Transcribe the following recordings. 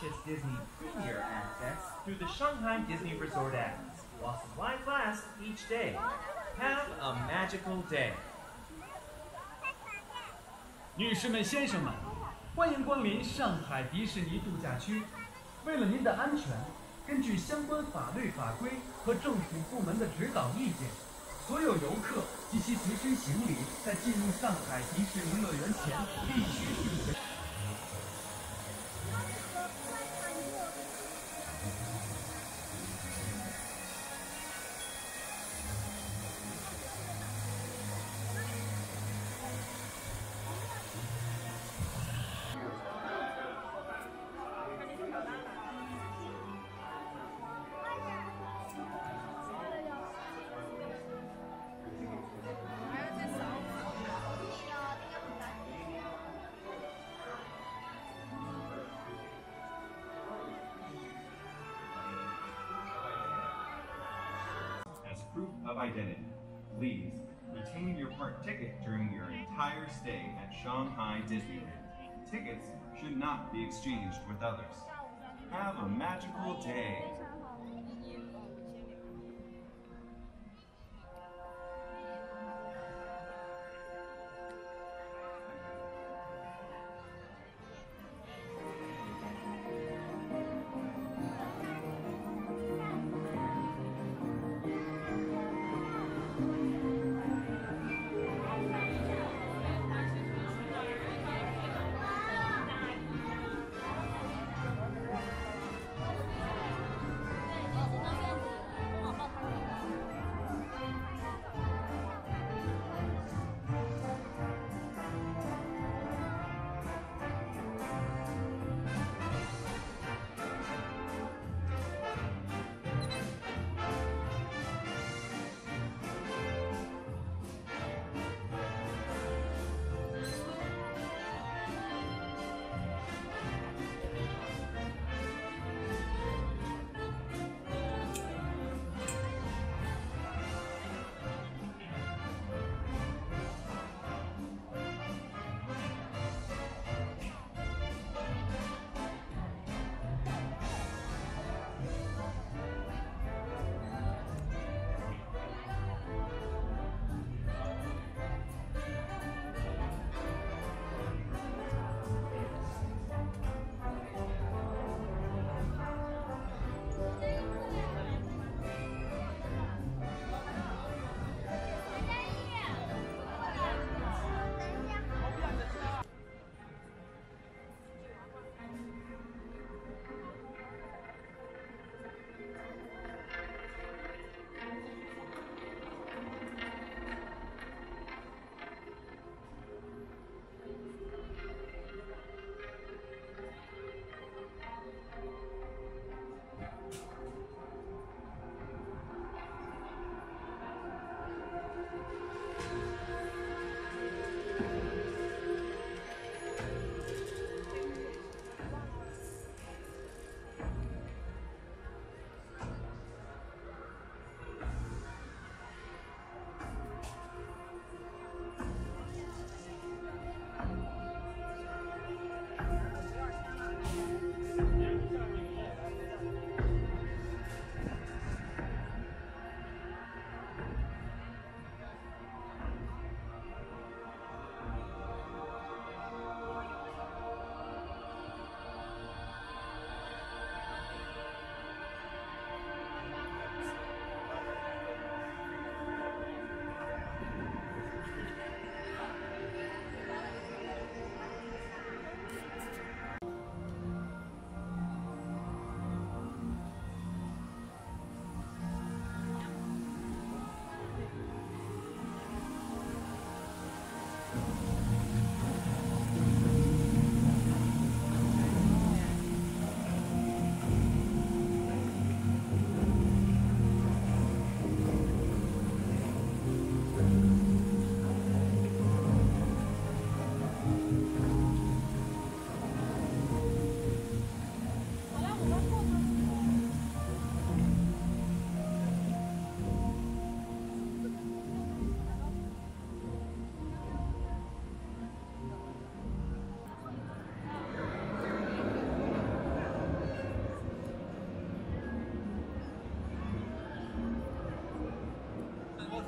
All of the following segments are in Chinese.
Purchase Disney Premier access through the Shanghai Disney Resort app while supplies last each day. Have a magical day. 女士们、先生们，欢迎光临上海迪士尼度假区。为了您的安全，根据相关法律法规和政府部门的指导意见，所有游客及其随身行李在进入上海迪士尼乐园前必须进 Shanghai Disneyland. Tickets should not be exchanged with others. Have a magical day.《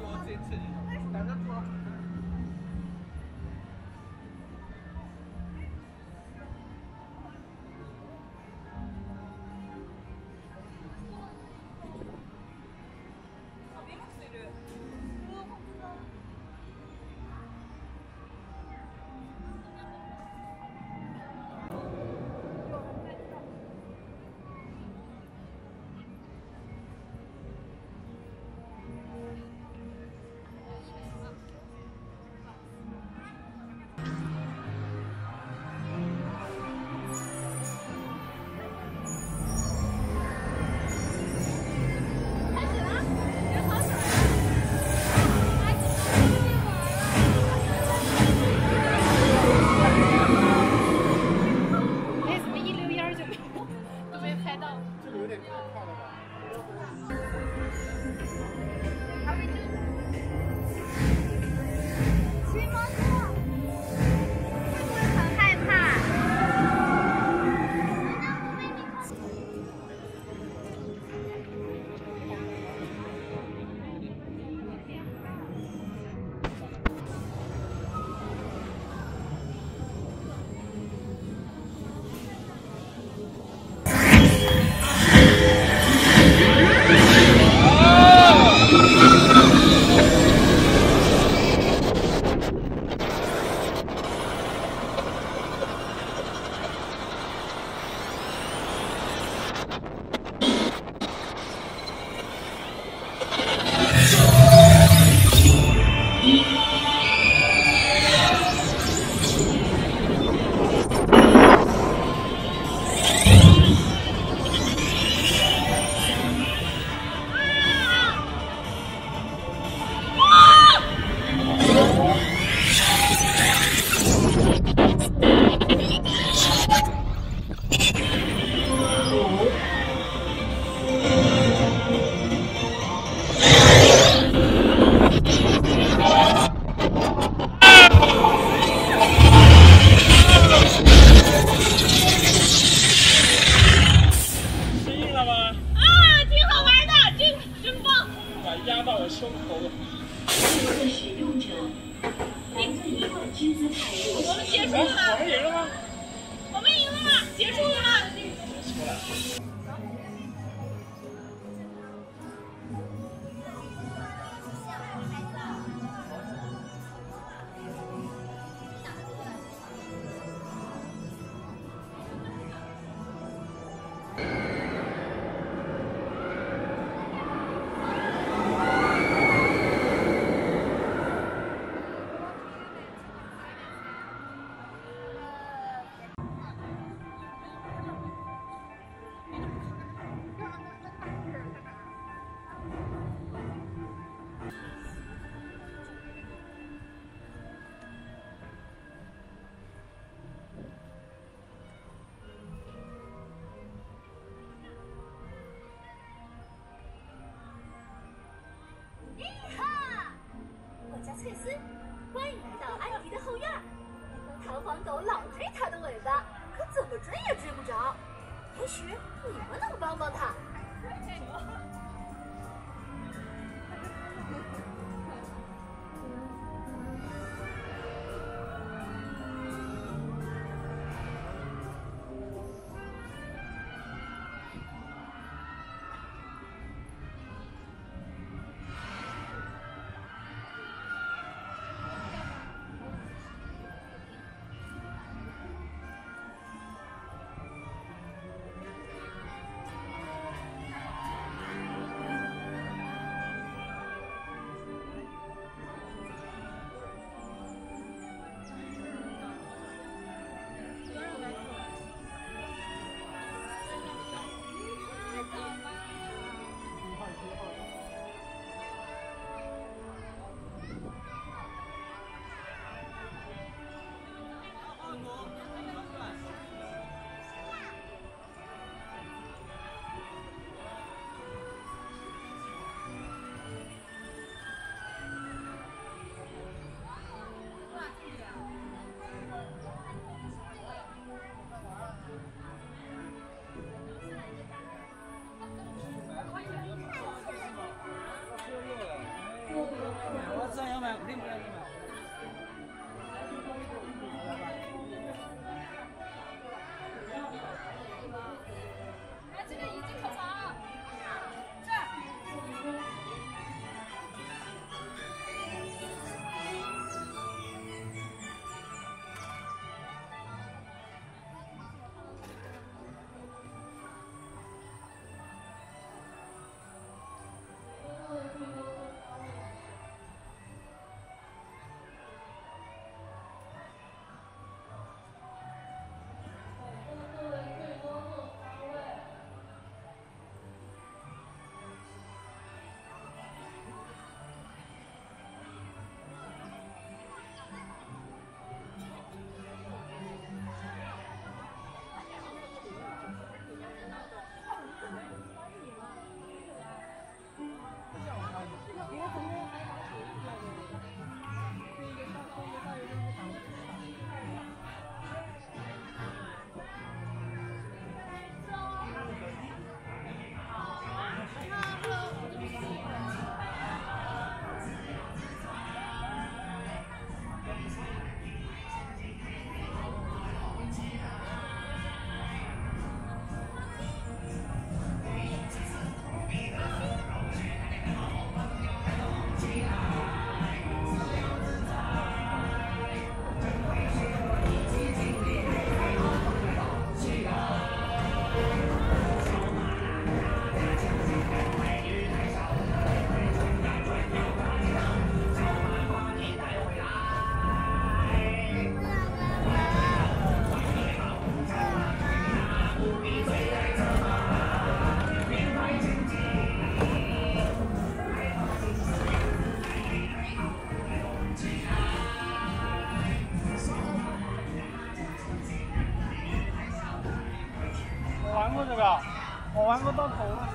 我最刺激，难道说？黄狗老追它的尾巴，可怎么追也追不着。也许你们能帮帮它。过这个，我玩过到头了，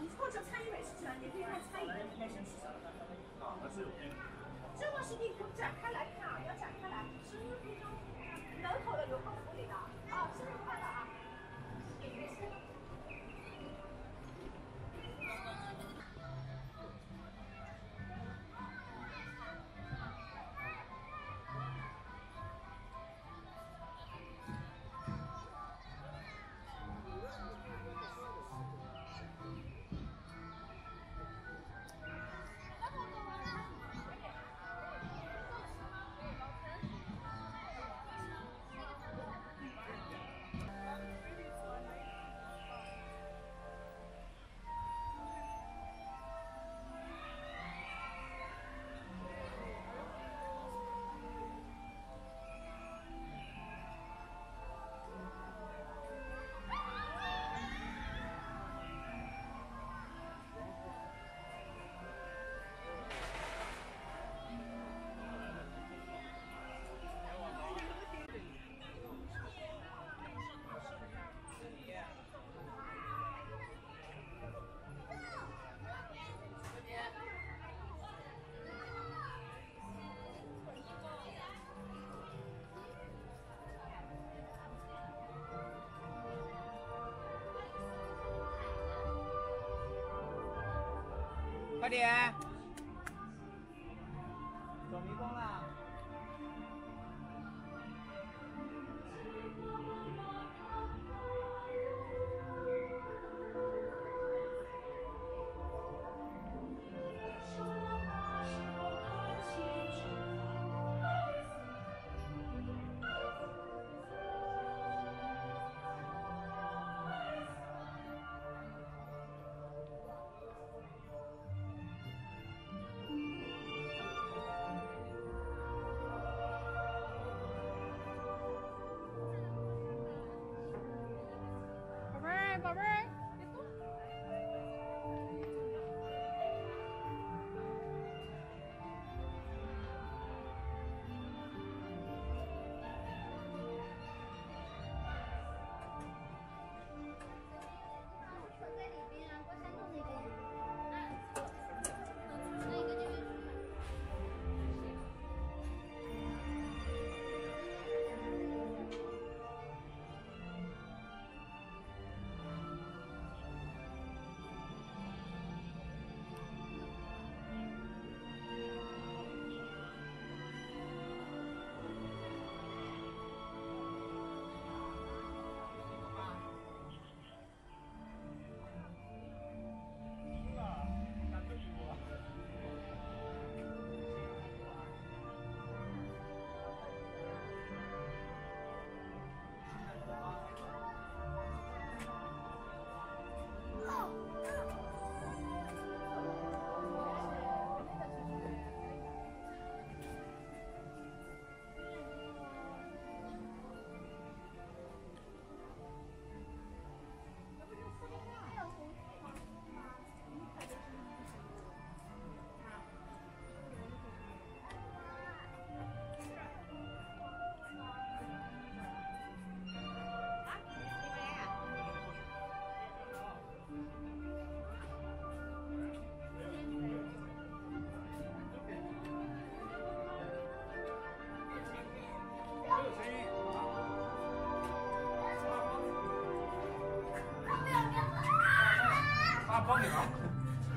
你或者参与美食城，你可以看餐饮的美食市场。啊，那是有变。这个是你展开来看啊，要展开来。生日徽章，门口的有放快点！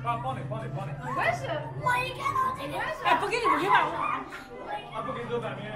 帮帮你帮你帮你。没关系，我一看到这个，哎，不给你不给吧？啊，不给你做版面。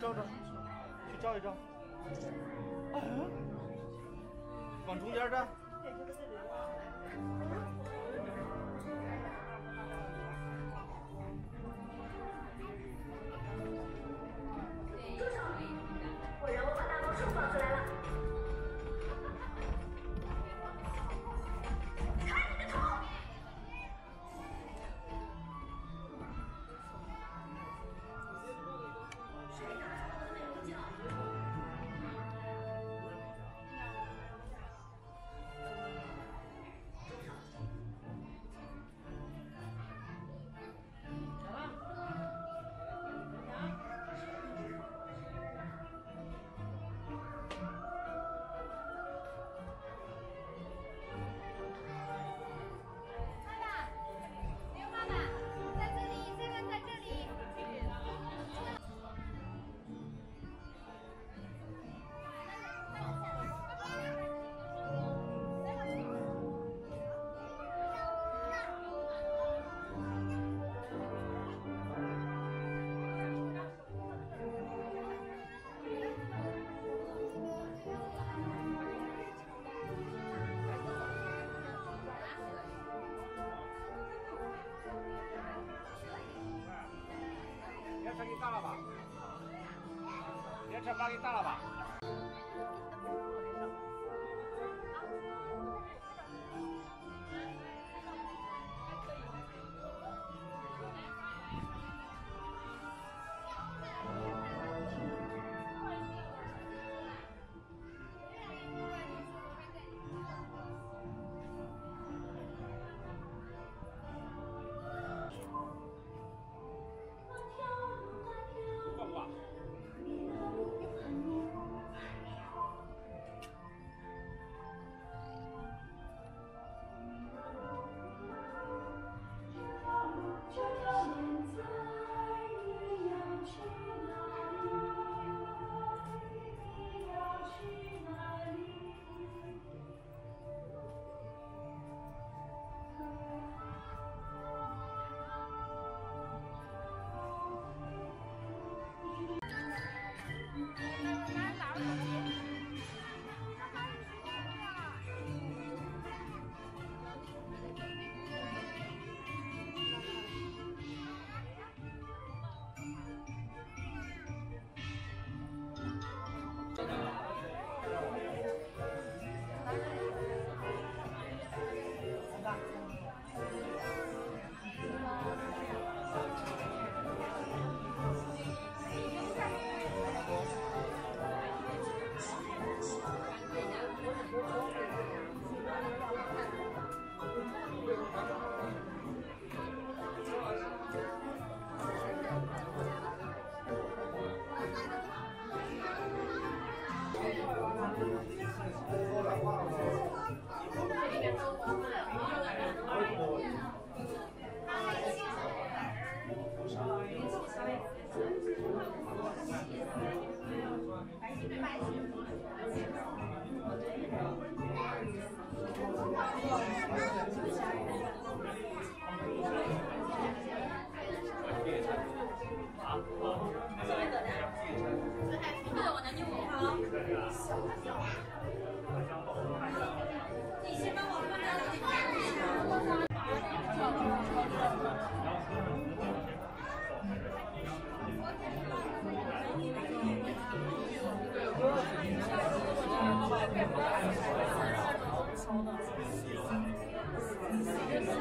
照照，去照一照。啊，往中间站。这车把给你打了吧？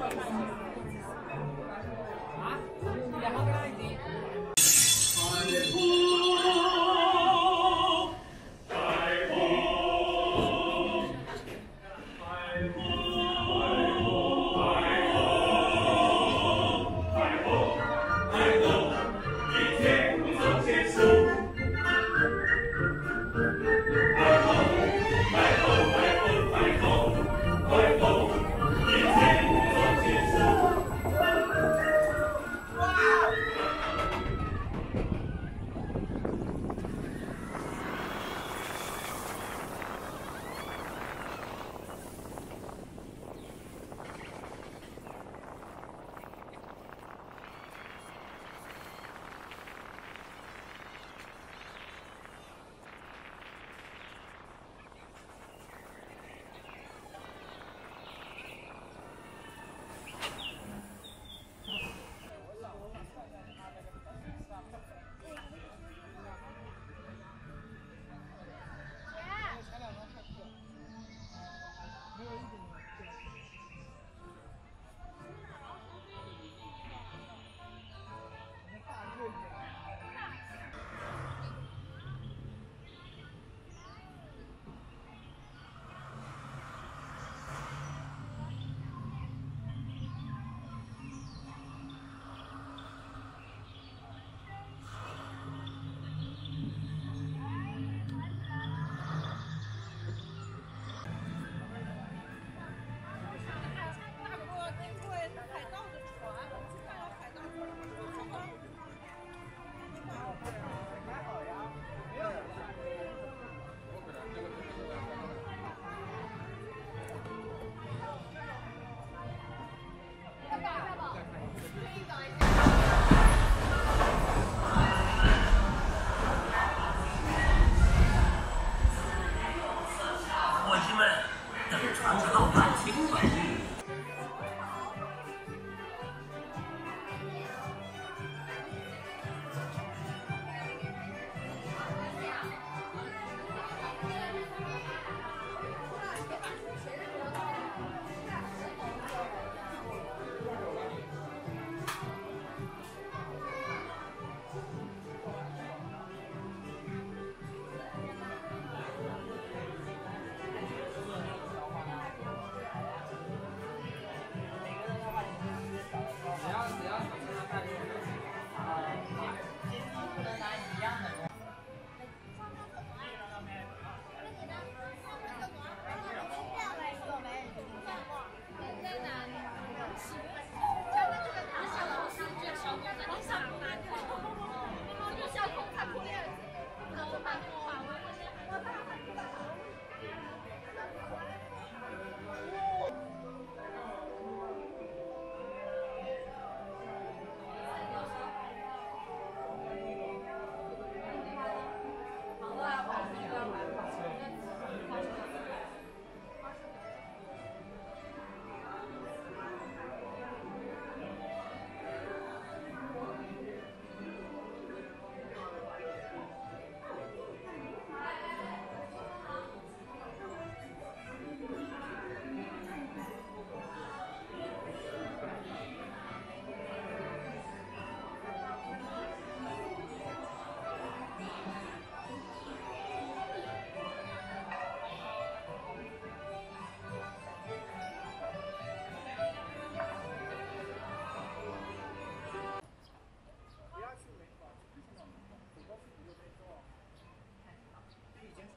Thank you.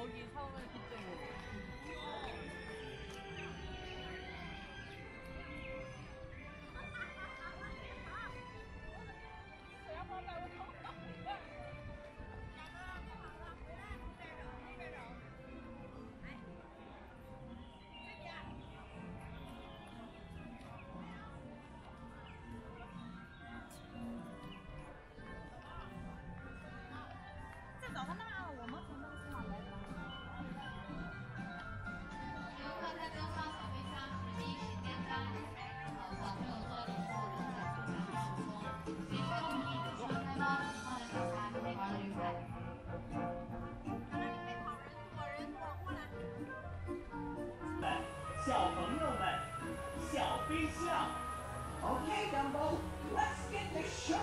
여기 상을 小朋友们，小飞象。Okay, Dumbo, let's get the show